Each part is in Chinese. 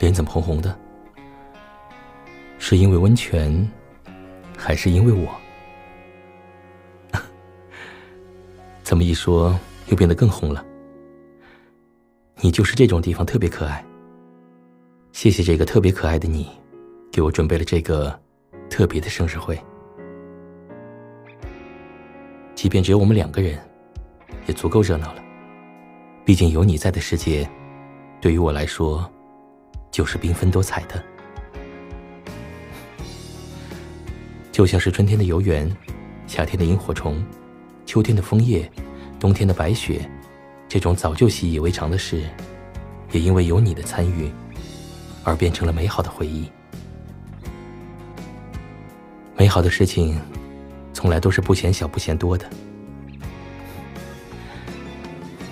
脸怎么红红的？是因为温泉，还是因为我？怎么一说又变得更红了？你就是这种地方特别可爱。谢谢这个特别可爱的你，给我准备了这个特别的生日会。即便只有我们两个人，也足够热闹了。毕竟有你在的世界，对于我来说，就是缤纷多彩的。就像是春天的游园，夏天的萤火虫，秋天的枫叶，冬天的白雪，这种早就习以为常的事，也因为有你的参与，而变成了美好的回忆。美好的事情，从来都是不嫌小不嫌多的。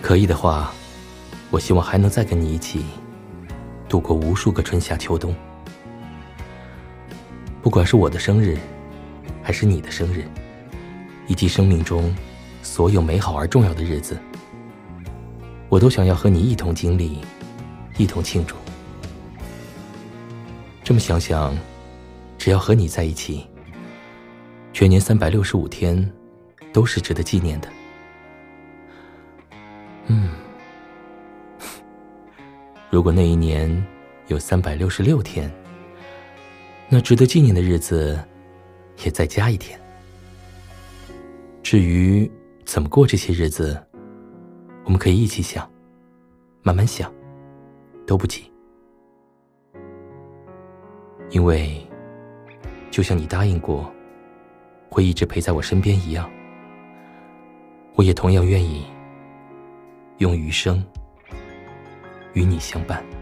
可以的话，我希望还能再跟你一起度过无数个春夏秋冬。不管是我的生日。还是你的生日，以及生命中所有美好而重要的日子，我都想要和你一同经历，一同庆祝。这么想想，只要和你在一起，全年三百六十五天都是值得纪念的。如果那一年有三百六十六天，那值得纪念的日子。也再加一天。至于怎么过这些日子，我们可以一起想，慢慢想，都不急。因为，就像你答应过，会一直陪在我身边一样，我也同样愿意用余生与你相伴。